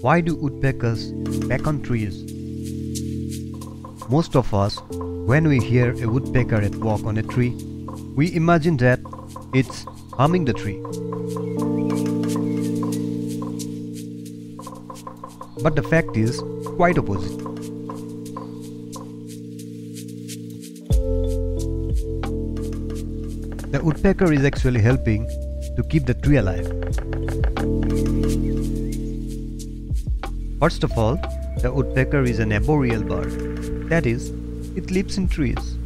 Why do woodpeckers peck on trees? Most of us, when we hear a woodpecker at work on a tree, we imagine that it's humming the tree. But the fact is quite opposite. The woodpecker is actually helping to keep the tree alive. First of all, the woodpecker is an arboreal bird. That is, it lives in trees.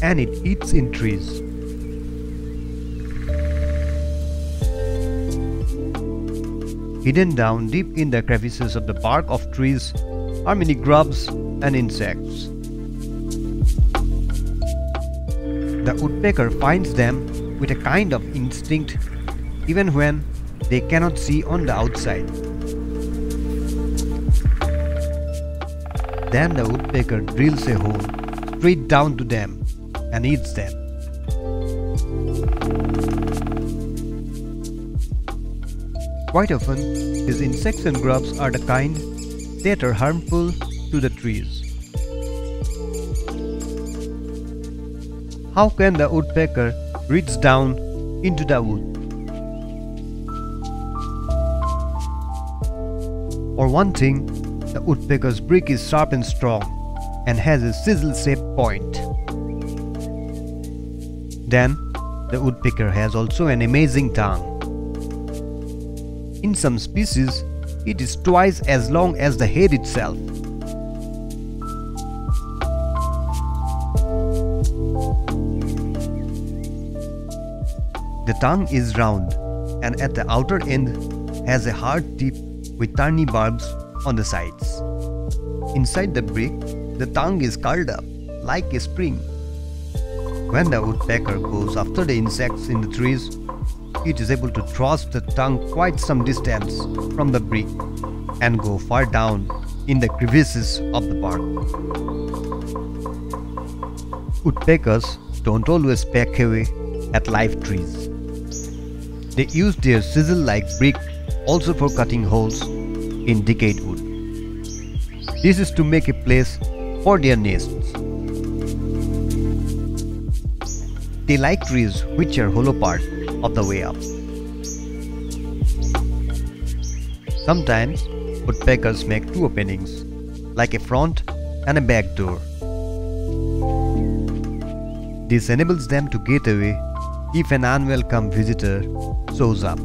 And it eats in trees. Hidden down deep in the crevices of the bark of trees are many grubs and insects. The woodpecker finds them with a kind of instinct even when they cannot see on the outside. Then the woodpecker drills a hole straight down to them and eats them. Quite often, these insects and grubs are the kind that are harmful to the trees. How can the woodpecker reach down into the wood? For one thing, the woodpecker's beak is sharp and strong and has a chisel-shaped point. Then, the woodpecker has also an amazing tongue. In some species, it is twice as long as the head itself. The tongue is round and at the outer end has a hard tip with tiny barbs on the sides. Inside the beak, the tongue is curled up like a spring. When the woodpecker goes after the insects in the trees, it is able to thrust the tongue quite some distance from the beak and go far down in the crevices of the bark. Woodpeckers don't always peck away at live trees. They use their chisel-like beak also for cutting holes in decayed wood. This is to make a place for their nests. They like trees which are hollow part of the way up. Sometimes woodpeckers make two openings, like a front and a back door. This enables them to get away if an unwelcome visitor shows up.